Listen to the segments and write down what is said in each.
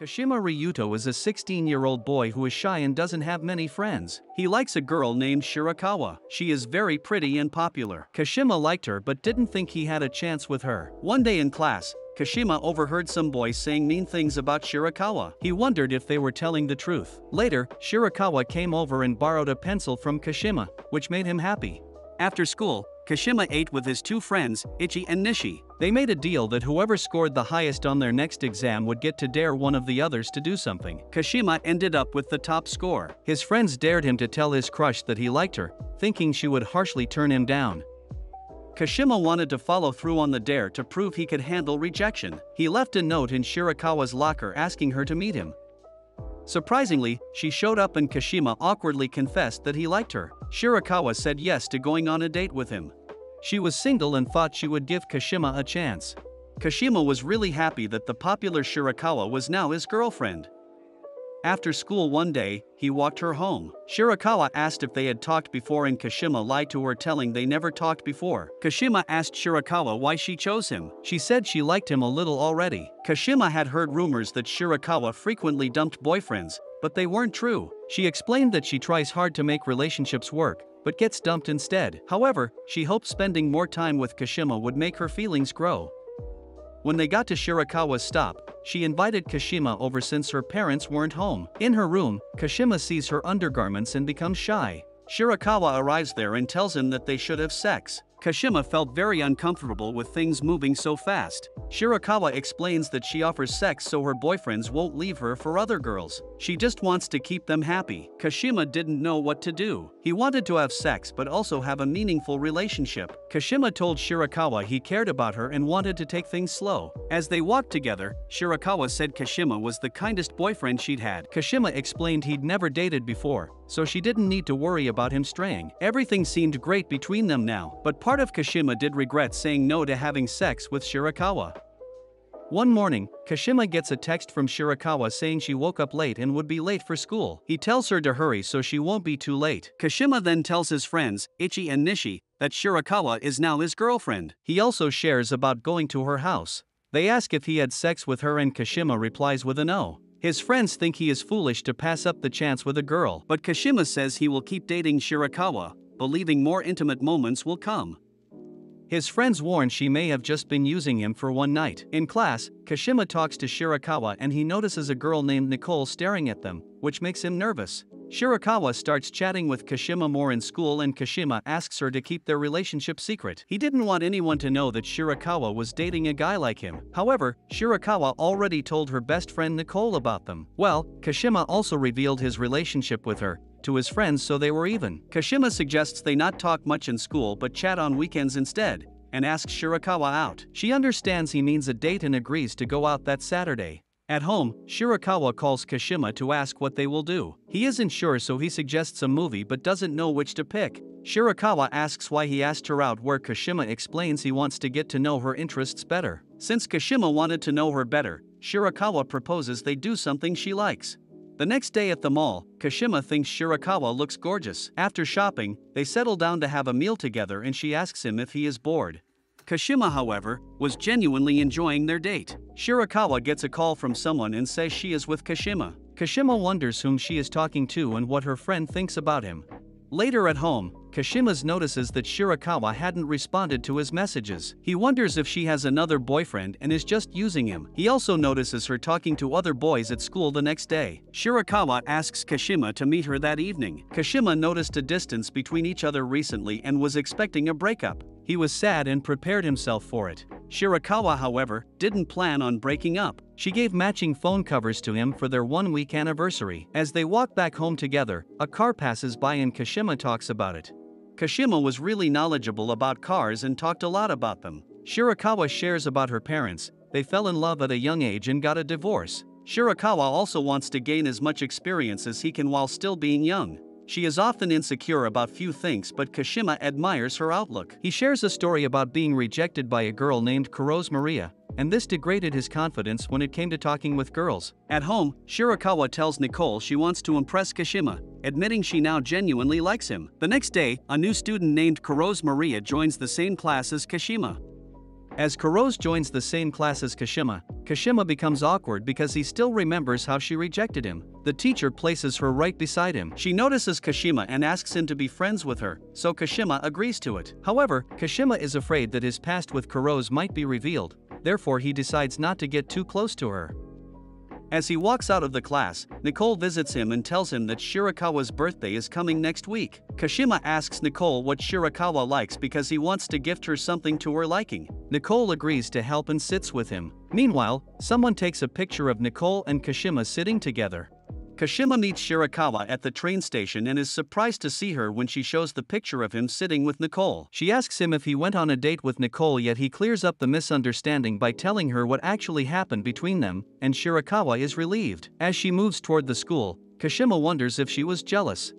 Kashima Ryuto is a 16 year old boy who is shy and doesn't have many friends. He likes a girl named Shirakawa. She is very pretty and popular. Kashima liked her but didn't think he had a chance with her. One day in class, Kashima overheard some boys saying mean things about Shirakawa. He wondered if they were telling the truth. Later, Shirakawa came over and borrowed a pencil from Kashima, which made him happy. After school, Kashima ate with his two friends, Ichi and Nishi. They made a deal that whoever scored the highest on their next exam would get to dare one of the others to do something. Kashima ended up with the top score. His friends dared him to tell his crush that he liked her, thinking she would harshly turn him down. Kashima wanted to follow through on the dare to prove he could handle rejection. He left a note in Shirakawa's locker asking her to meet him. Surprisingly, she showed up and Kashima awkwardly confessed that he liked her. Shirakawa said yes to going on a date with him. She was single and thought she would give Kashima a chance. Kashima was really happy that the popular Shirakawa was now his girlfriend. After school one day, he walked her home. Shirakawa asked if they had talked before and Kashima lied to her telling they never talked before. Kashima asked Shirakawa why she chose him. She said she liked him a little already. Kashima had heard rumors that Shirakawa frequently dumped boyfriends, but they weren't true. She explained that she tries hard to make relationships work, but gets dumped instead. However, she hoped spending more time with Kashima would make her feelings grow. When they got to Shirakawa's stop, she invited Kashima over since her parents weren't home. In her room, Kashima sees her undergarments and becomes shy. Shirakawa arrives there and tells him that they should have sex. Kashima felt very uncomfortable with things moving so fast. Shirakawa explains that she offers sex so her boyfriends won't leave her for other girls. She just wants to keep them happy. Kashima didn't know what to do. He wanted to have sex but also have a meaningful relationship. Kashima told Shirakawa he cared about her and wanted to take things slow. As they walked together, Shirakawa said Kashima was the kindest boyfriend she'd had. Kashima explained he'd never dated before, so she didn't need to worry about him straying. Everything seemed great between them now, but part of Kashima did regret saying no to having sex with Shirakawa. One morning, Kashima gets a text from Shirakawa saying she woke up late and would be late for school. He tells her to hurry so she won't be too late. Kashima then tells his friends, Ichi and Nishi, that Shirakawa is now his girlfriend. He also shares about going to her house. They ask if he had sex with her and Kashima replies with a no. His friends think he is foolish to pass up the chance with a girl, but Kashima says he will keep dating Shirakawa, believing more intimate moments will come. His friends warn she may have just been using him for one night. In class, Kashima talks to Shirakawa and he notices a girl named Nicole staring at them, which makes him nervous. Shirakawa starts chatting with Kashima more in school and Kashima asks her to keep their relationship secret. He didn't want anyone to know that Shirakawa was dating a guy like him. However, Shirakawa already told her best friend Nicole about them. Well, Kashima also revealed his relationship with her, to his friends so they were even. Kashima suggests they not talk much in school but chat on weekends instead, and asks Shirakawa out. She understands he means a date and agrees to go out that Saturday. At home, Shirakawa calls Kashima to ask what they will do. He isn't sure so he suggests a movie but doesn't know which to pick. Shirakawa asks why he asked her out where Kashima explains he wants to get to know her interests better. Since Kashima wanted to know her better, Shirakawa proposes they do something she likes. The next day at the mall, Kashima thinks Shirakawa looks gorgeous. After shopping, they settle down to have a meal together and she asks him if he is bored. Kashima, however, was genuinely enjoying their date. Shirakawa gets a call from someone and says she is with Kashima. Kashima wonders whom she is talking to and what her friend thinks about him. Later at home, Kashima's notices that Shirakawa hadn't responded to his messages. He wonders if she has another boyfriend and is just using him. He also notices her talking to other boys at school the next day. Shirakawa asks Kashima to meet her that evening. Kashima noticed a distance between each other recently and was expecting a breakup. He was sad and prepared himself for it. Shirakawa, however, didn't plan on breaking up. She gave matching phone covers to him for their one week anniversary. As they walk back home together, a car passes by and Kashima talks about it. Kashima was really knowledgeable about cars and talked a lot about them. Shirakawa shares about her parents, they fell in love at a young age and got a divorce. Shirakawa also wants to gain as much experience as he can while still being young. She is often insecure about few things but Kashima admires her outlook. He shares a story about being rejected by a girl named Kurose Maria, and this degraded his confidence when it came to talking with girls. At home, Shirakawa tells Nicole she wants to impress Kashima, admitting she now genuinely likes him. The next day, a new student named Kurose Maria joins the same class as Kashima. As Kurose joins the same class as Kashima, Kashima becomes awkward because he still remembers how she rejected him. The teacher places her right beside him. She notices Kashima and asks him to be friends with her, so Kashima agrees to it. However, Kashima is afraid that his past with Kurose might be revealed, therefore he decides not to get too close to her. As he walks out of the class, Nicole visits him and tells him that Shirakawa's birthday is coming next week. Kashima asks Nicole what Shirakawa likes because he wants to gift her something to her liking. Nicole agrees to help and sits with him. Meanwhile, someone takes a picture of Nicole and Kashima sitting together. Kashima meets Shirakawa at the train station and is surprised to see her when she shows the picture of him sitting with Nicole. She asks him if he went on a date with Nicole yet he clears up the misunderstanding by telling her what actually happened between them, and Shirakawa is relieved. As she moves toward the school, Kashima wonders if she was jealous.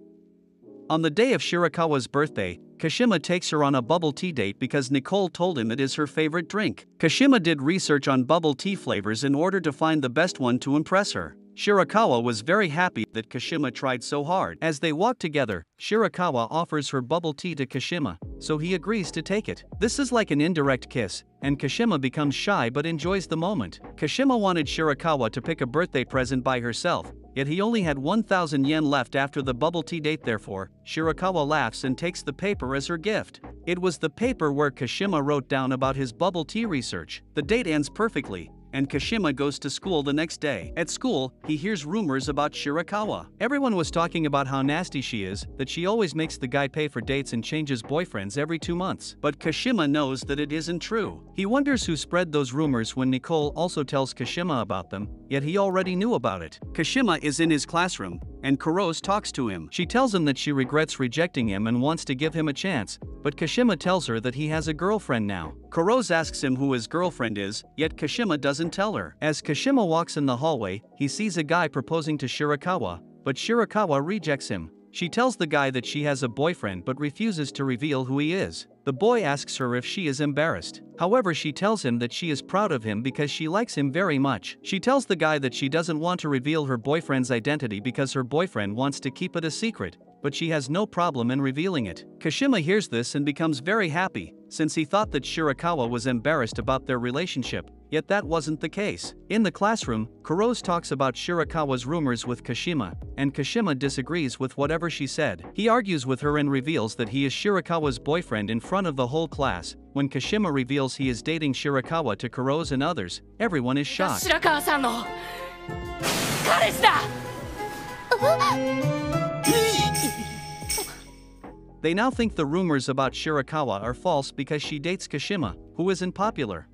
On the day of Shirakawa's birthday, Kashima takes her on a bubble tea date because Nicole told him it is her favorite drink. Kashima did research on bubble tea flavors in order to find the best one to impress her. Shirakawa was very happy that Kashima tried so hard. As they walk together, Shirakawa offers her bubble tea to Kashima, so he agrees to take it. This is like an indirect kiss, and Kashima becomes shy but enjoys the moment. Kashima wanted Shirakawa to pick a birthday present by herself, yet he only had 1000 yen left after the bubble tea date therefore, Shirakawa laughs and takes the paper as her gift. It was the paper where Kashima wrote down about his bubble tea research. The date ends perfectly, and Kashima goes to school the next day. At school, he hears rumors about Shirakawa. Everyone was talking about how nasty she is, that she always makes the guy pay for dates and changes boyfriends every two months. But Kashima knows that it isn't true. He wonders who spread those rumors when Nicole also tells Kashima about them, yet he already knew about it. Kashima is in his classroom, and Kurose talks to him. She tells him that she regrets rejecting him and wants to give him a chance, but Kashima tells her that he has a girlfriend now. Kurose asks him who his girlfriend is, yet Kashima doesn't tell her. As Kashima walks in the hallway, he sees a guy proposing to Shirakawa, but Shirakawa rejects him. She tells the guy that she has a boyfriend but refuses to reveal who he is. The boy asks her if she is embarrassed. However, she tells him that she is proud of him because she likes him very much. She tells the guy that she doesn't want to reveal her boyfriend's identity because her boyfriend wants to keep it a secret, but she has no problem in revealing it. Kashima hears this and becomes very happy, since he thought that Shirakawa was embarrassed about their relationship, yet that wasn't the case. In the classroom, Kurose talks about Shirakawa's rumors with Kashima, and Kashima disagrees with whatever she said. He argues with her and reveals that he is Shirakawa's boyfriend in front of the whole class. When Kashima reveals he is dating Shirakawa to Kurose and others, everyone is shocked. Shirakawa-san they now think the rumors about Shirakawa are false because she dates Kashima, who isn't popular.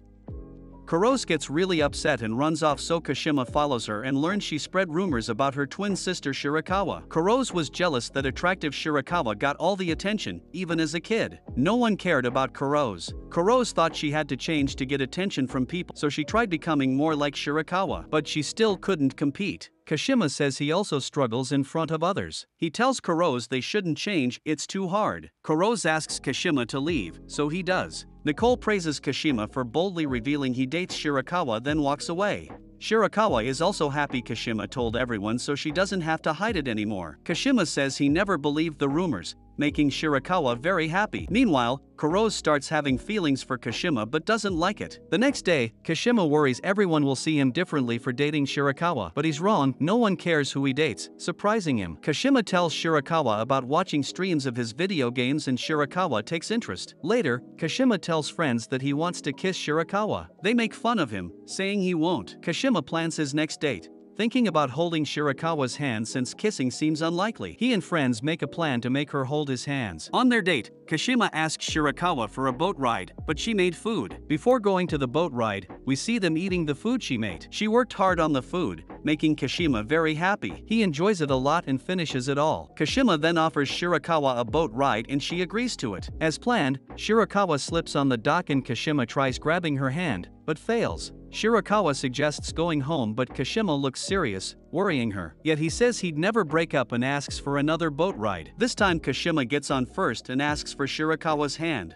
Kurose gets really upset and runs off so Kashima follows her and learns she spread rumors about her twin sister Shirakawa. Kurose was jealous that attractive Shirakawa got all the attention, even as a kid. No one cared about Kurose. Kurose thought she had to change to get attention from people so she tried becoming more like Shirakawa, but she still couldn't compete. Kashima says he also struggles in front of others. He tells Kurose they shouldn't change, it's too hard. Kurose asks Kashima to leave, so he does. Nicole praises Kashima for boldly revealing he dates Shirakawa then walks away. Shirakawa is also happy Kashima told everyone so she doesn't have to hide it anymore. Kashima says he never believed the rumors, making Shirakawa very happy. Meanwhile, Kurose starts having feelings for Kashima but doesn't like it. The next day, Kashima worries everyone will see him differently for dating Shirakawa, but he's wrong, no one cares who he dates, surprising him. Kashima tells Shirakawa about watching streams of his video games and Shirakawa takes interest. Later, Kashima tells friends that he wants to kiss Shirakawa. They make fun of him, saying he won't. Kashima plans his next date, thinking about holding Shirakawa's hand since kissing seems unlikely. He and friends make a plan to make her hold his hands. On their date, Kashima asks Shirakawa for a boat ride, but she made food. Before going to the boat ride, we see them eating the food she made. She worked hard on the food, making Kashima very happy. He enjoys it a lot and finishes it all. Kashima then offers Shirakawa a boat ride and she agrees to it. As planned, Shirakawa slips on the dock and Kashima tries grabbing her hand, but fails. Shirakawa suggests going home but Kashima looks serious, worrying her. Yet he says he'd never break up and asks for another boat ride. This time Kashima gets on first and asks for Shirakawa's hand.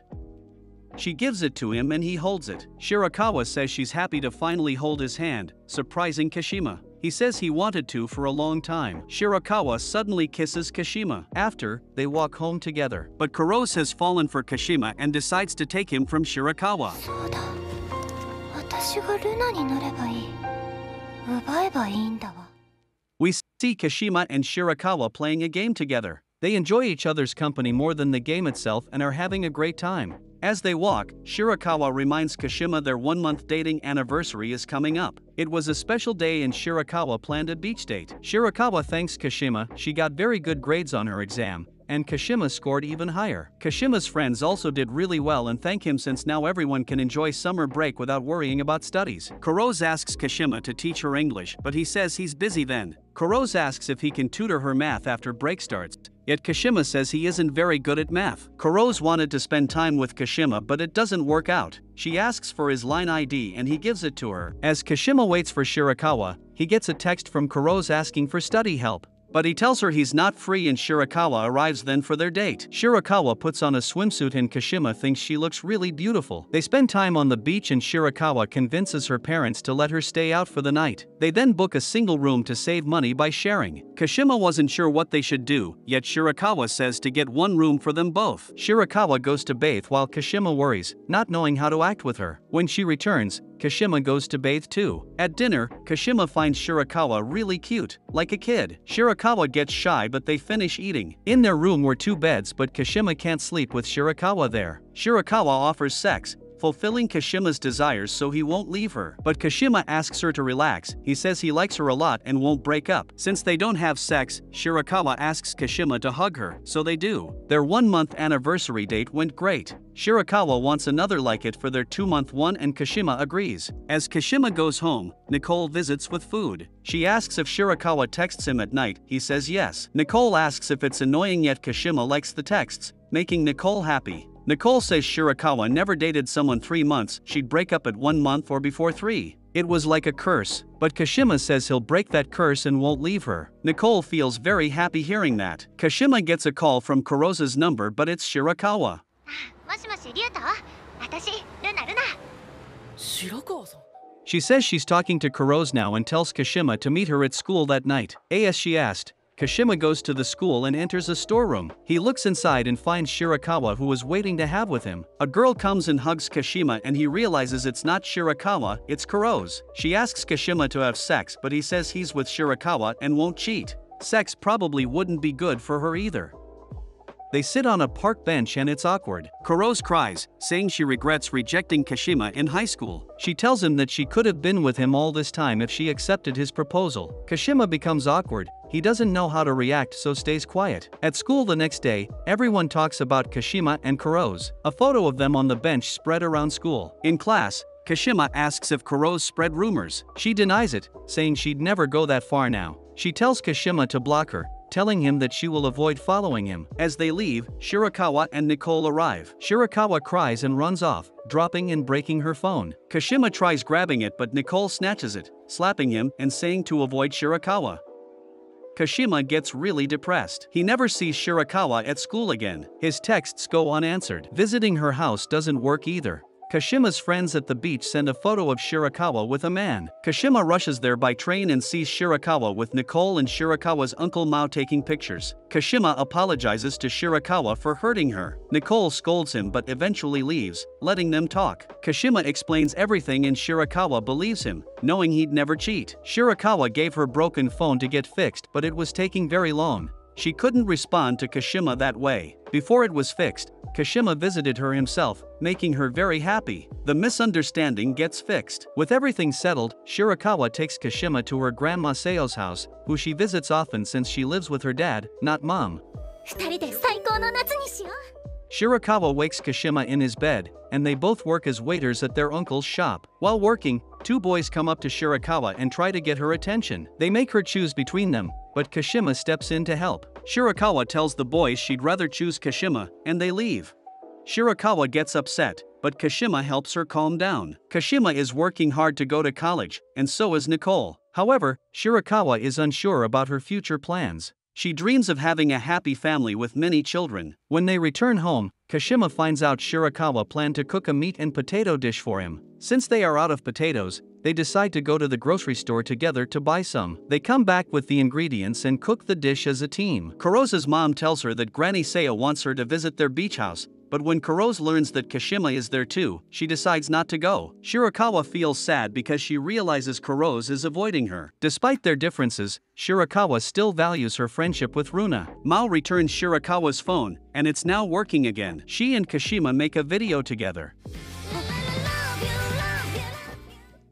She gives it to him and he holds it. Shirakawa says she's happy to finally hold his hand, surprising Kashima. He says he wanted to for a long time. Shirakawa suddenly kisses Kashima. After, they walk home together. But Kurose has fallen for Kashima and decides to take him from Shirakawa. そうだ 私がルナになればいい奪えばいいんだわ We see Kashima and Shirakawa playing a game together. They enjoy each other's company more than the game itself and are having a great time. As they walk, Shirakawa reminds Kashima their one month dating anniversary is coming up. It was a special day and Shirakawa planned a beach date. Shirakawa thanks Kashima, she got very good grades on her exam, and Kashima scored even higher. Kashima's friends also did really well and thank him since now everyone can enjoy summer break without worrying about studies. Kurose asks Kashima to teach her English, but he says he's busy then. Kurose asks if he can tutor her math after break starts, yet Kashima says he isn't very good at math. Kurose wanted to spend time with Kashima but it doesn't work out. She asks for his line ID and he gives it to her. As Kashima waits for Shirakawa, he gets a text from Kurose asking for study help. But he tells her he's not free and Shirakawa arrives then for their date. Shirakawa puts on a swimsuit and Kashima thinks she looks really beautiful. They spend time on the beach and Shirakawa convinces her parents to let her stay out for the night. They then book a single room to save money by sharing. Kashima wasn't sure what they should do, yet Shirakawa says to get one room for them both. Shirakawa goes to bathe while Kashima worries, not knowing how to act with her. When she returns, Kashima goes to bathe too. At dinner, Kashima finds Shirakawa really cute, like a kid. Shirakawa gets shy but they finish eating. In their room were two beds but Kashima can't sleep with Shirakawa there. Shirakawa offers sex, fulfilling Kashima's desires so he won't leave her. But Kashima asks her to relax, he says he likes her a lot and won't break up. Since they don't have sex, Shirakawa asks Kashima to hug her, so they do. Their one month anniversary date went great. Shirakawa wants another like it for their two month one and Kashima agrees. As Kashima goes home, Nicole visits with food. She asks if Shirakawa texts him at night, he says yes. Nicole asks if it's annoying yet Kashima likes the texts, making Nicole happy. Nicole says Shirakawa never dated someone three months, she'd break up at one month or before three. It was like a curse, but Kashima says he'll break that curse and won't leave her. Nicole feels very happy hearing that. Kashima gets a call from Kurose's number but it's Shirakawa. She says she's talking to Kurose now and tells Kashima to meet her at school that night. As she asked, Kashima goes to the school and enters a storeroom. He looks inside and finds Shirakawa who is waiting to have with him. A girl comes and hugs Kashima and he realizes it's not Shirakawa, it's Kurose. She asks Kashima to have sex but he says he's with Shirakawa and won't cheat. Sex probably wouldn't be good for her either. They sit on a park bench and it's awkward. Kurose cries, saying she regrets rejecting Kashima in high school. She tells him that she could have been with him all this time if she accepted his proposal. Kashima becomes awkward, he doesn't know how to react so stays quiet. At school the next day, everyone talks about Kashima and Kurose. A photo of them on the bench spread around school. In class, Kashima asks if Kurose spread rumors. She denies it, saying she'd never go that far now. She tells Kashima to block her, telling him that she will avoid following him. As they leave, Shirakawa and Nicole arrive. Shirakawa cries and runs off, dropping and breaking her phone. Kashima tries grabbing it but Nicole snatches it, slapping him and saying to avoid Shirakawa. Kashima gets really depressed. He never sees Shirakawa at school again. His texts go unanswered. Visiting her house doesn't work either. Kashima's friends at the beach send a photo of Shirakawa with a man. Kashima rushes there by train and sees Shirakawa with Nicole and Shirakawa's uncle Mao taking pictures. Kashima apologizes to Shirakawa for hurting her. Nicole scolds him but eventually leaves, letting them talk. Kashima explains everything and Shirakawa believes him, knowing he'd never cheat. Shirakawa gave her broken phone to get fixed but it was taking very long. She couldn't respond to Kashima that way. Before it was fixed, Kashima visited her himself, making her very happy. The misunderstanding gets fixed. With everything settled, Shirakawa takes Kashima to her grandma Seo's house, who she visits often since she lives with her dad, not mom. Shirakawa wakes Kashima in his bed, and they both work as waiters at their uncle's shop. While working, two boys come up to Shirakawa and try to get her attention. They make her choose between them, but Kashima steps in to help. Shirakawa tells the boys she'd rather choose Kashima, and they leave. Shirakawa gets upset, but Kashima helps her calm down. Kashima is working hard to go to college, and so is Nicole. However, Shirakawa is unsure about her future plans. She dreams of having a happy family with many children. When they return home, Kashima finds out Shirakawa planned to cook a meat and potato dish for him. Since they are out of potatoes, they decide to go to the grocery store together to buy some. They come back with the ingredients and cook the dish as a team. Kurose's mom tells her that Granny Seo wants her to visit their beach house, but when Kurose learns that Kashima is there too, she decides not to go. Shirakawa feels sad because she realizes Kurose is avoiding her. Despite their differences, Shirakawa still values her friendship with Runa. Mao returns Shirakawa's phone, and it's now working again. She and Kashima make a video together.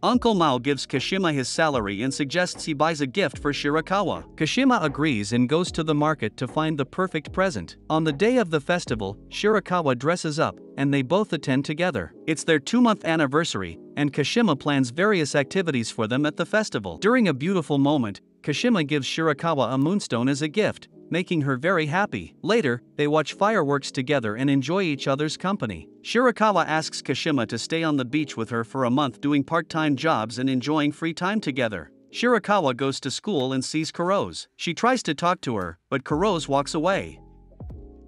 Uncle Mao gives Kashima his salary and suggests he buys a gift for Shirakawa. Kashima agrees and goes to the market to find the perfect present. On the day of the festival, Shirakawa dresses up, and they both attend together. It's their two month anniversary, and Kashima plans various activities for them at the festival. During a beautiful moment, Kashima gives Shirakawa a moonstone as a gift, making her very happy. Later, they watch fireworks together and enjoy each other's company. Shirakawa asks Kashima to stay on the beach with her for a month doing part time jobs and enjoying free time together. Shirakawa goes to school and sees Kurose. She tries to talk to her, but Kurose walks away.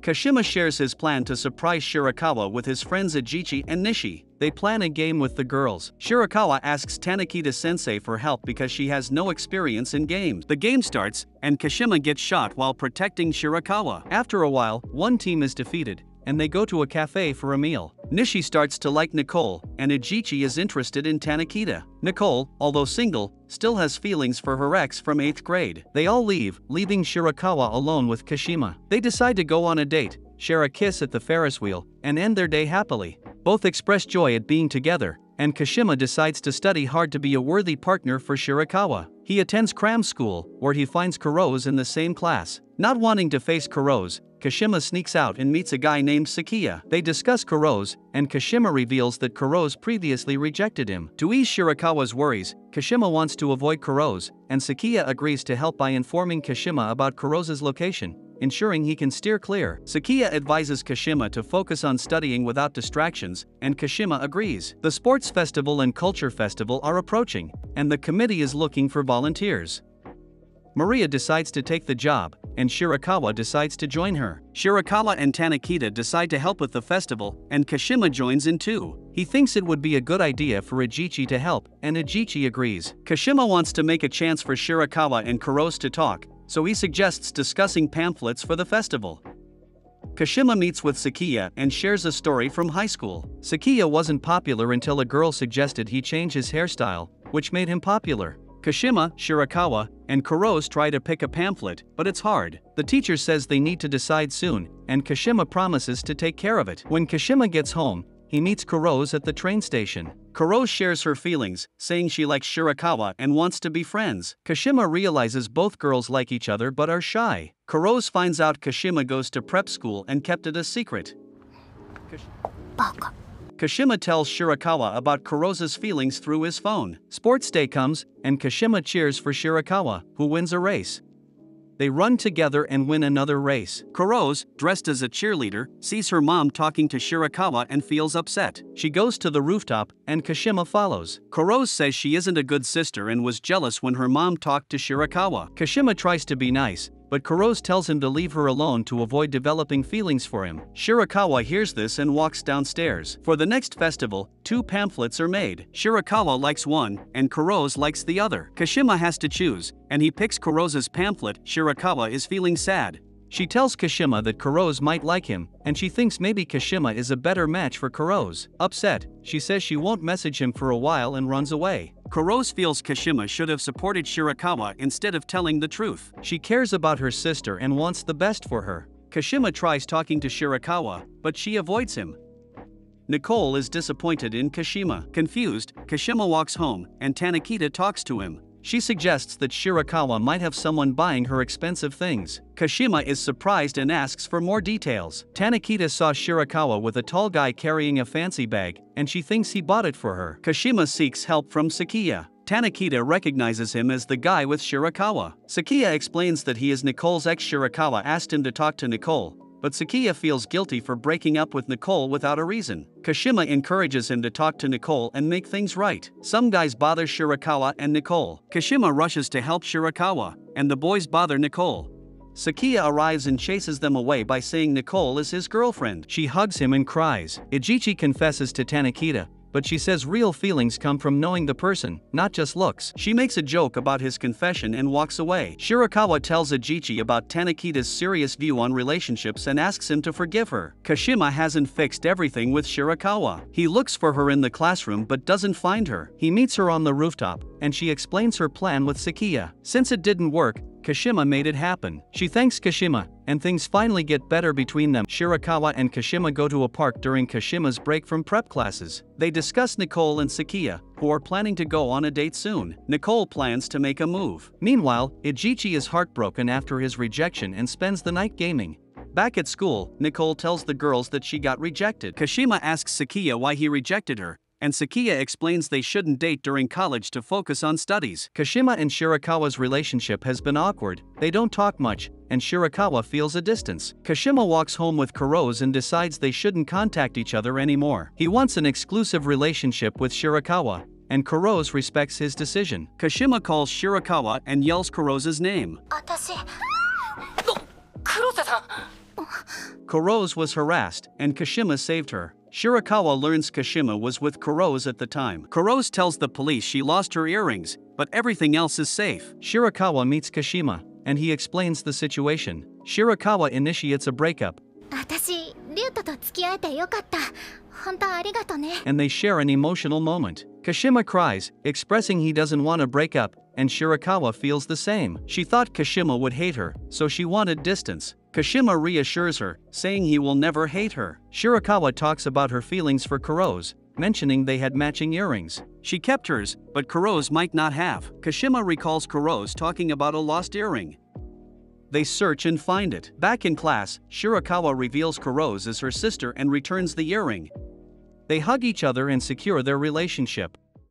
Kashima shares his plan to surprise Shirakawa with his friends Ijichi and Nishi. They plan a game with the girls. Shirakawa asks Tanakita sensei for help because she has no experience in games. The game starts, and Kashima gets shot while protecting Shirakawa. After a while, one team is defeated, and they go to a cafe for a meal. Nishi starts to like Nicole, and Ijichi is interested in Tanakita. Nicole, although single, still has feelings for her ex from 8th grade. They all leave, leaving Shirakawa alone with Kashima. They decide to go on a date, share a kiss at the Ferris wheel, and end their day happily. Both express joy at being together, and Kashima decides to study hard to be a worthy partner for Shirakawa. He attends cram school, where he finds Kurose in the same class. Not wanting to face Kurose, Kashima sneaks out and meets a guy named Sakia. They discuss Kurose, and Kashima reveals that Kurose previously rejected him. To ease Shirakawa's worries, Kashima wants to avoid Kurose, and Sakia agrees to help by informing Kashima about Kurose's location, ensuring he can steer clear. Sakia advises Kashima to focus on studying without distractions, and Kashima agrees. The Sports Festival and Culture Festival are approaching, and the committee is looking for volunteers. Maria decides to take the job, and Shirakawa decides to join her. Shirakawa and Tanakita decide to help with the festival, and Kashima joins in too. He thinks it would be a good idea for Ijichi to help, and Ijichi agrees. Kashima wants to make a chance for Shirakawa and Kurose to talk, so he suggests discussing pamphlets for the festival. Kashima meets with Sakiya and shares a story from high school. Sakiya wasn't popular until a girl suggested he change his hairstyle, which made him popular. Kashima, Shirakawa, and Kurose try to pick a pamphlet, but it's hard. The teacher says they need to decide soon, and Kashima promises to take care of it. When Kashima gets home, he meets Kurose at the train station. Kurose shares her feelings, saying she likes Shirakawa and wants to be friends. Kashima realizes both girls like each other but are shy. Kurose finds out Kashima goes to prep school and kept it a secret. バカ Kashima tells Shirakawa about Kurose's feelings through his phone. Sports day comes, and Kashima cheers for Shirakawa, who wins a race. They run together and win another race. Kurose, dressed as a cheerleader, sees her mom talking to Shirakawa and feels upset. She goes to the rooftop, and Kashima follows. Kurose says she isn't a good sister and was jealous when her mom talked to Shirakawa. Kashima tries to be nice, but Kurose tells him to leave her alone to avoid developing feelings for him. Shirakawa hears this and walks downstairs. For the next festival, two pamphlets are made. Shirakawa likes one, and Kurose likes the other. Kashima has to choose, and he picks Kurose's pamphlet. Shirakawa is feeling sad. She tells Kashima that Kurose might like him, and she thinks maybe Kashima is a better match for Kurose. Upset, she says she won't message him for a while and runs away. Kurose feels Kashima should have supported Shirakawa instead of telling the truth. She cares about her sister and wants the best for her. Kashima tries talking to Shirakawa, but she avoids him. Nicole is disappointed in Kashima. Confused, Kashima walks home, and Tanakita talks to him. She suggests that Shirakawa might have someone buying her expensive things. Kashima is surprised and asks for more details. Tanakita saw Shirakawa with a tall guy carrying a fancy bag, and she thinks he bought it for her. Kashima seeks help from Sakiya. Tanakita recognizes him as the guy with Shirakawa. Sakiya explains that he is Nicole's ex Shirakawa asked him to talk to Nicole, but Sakia feels guilty for breaking up with Nicole without a reason. Kashima encourages him to talk to Nicole and make things right. Some guys bother Shirakawa and Nicole. Kashima rushes to help Shirakawa, and the boys bother Nicole. Sakia arrives and chases them away by saying Nicole is his girlfriend. She hugs him and cries. Ijichi confesses to Tanakita, but she says real feelings come from knowing the person, not just looks. She makes a joke about his confession and walks away. Shirakawa tells Ijichi about Tanakita's serious view on relationships and asks him to forgive her. Kashima hasn't fixed everything with Shirakawa. He looks for her in the classroom but doesn't find her. He meets her on the rooftop, and she explains her plan with Sakia. Since it didn't work, Kashima made it happen. She thanks Kashima, and things finally get better between them. Shirakawa and Kashima go to a park during Kashima's break from prep classes. They discuss Nicole and Sakia, who are planning to go on a date soon. Nicole plans to make a move. Meanwhile, Ijichi is heartbroken after his rejection and spends the night gaming. Back at school, Nicole tells the girls that she got rejected. Kashima asks Sakia why he rejected her, and Sakia explains they shouldn't date during college to focus on studies. Kashima and Shirakawa's relationship has been awkward, they don't talk much, and Shirakawa feels a distance. Kashima walks home with Kurose and decides they shouldn't contact each other anymore. He wants an exclusive relationship with Shirakawa, and Kurose respects his decision. Kashima calls Shirakawa and yells Kurose's name. Kurose was harassed, and Kashima saved her. Shirakawa learns Kashima was with Kurose at the time. Kurose tells the police she lost her earrings, but everything else is safe. Shirakawa meets Kashima, and he explains the situation. Shirakawa initiates a breakup. And they share an emotional moment. Kashima cries, expressing he doesn't want to break up, and Shirakawa feels the same. She thought Kashima would hate her, so she wanted distance. Kashima reassures her, saying he will never hate her. Shirakawa talks about her feelings for Kurose, mentioning they had matching earrings. She kept hers, but Kurose might not have. Kashima recalls Kurose talking about a lost earring. They search and find it. Back in class, Shirakawa reveals Kurose as her sister and returns the earring. They hug each other and secure their relationship.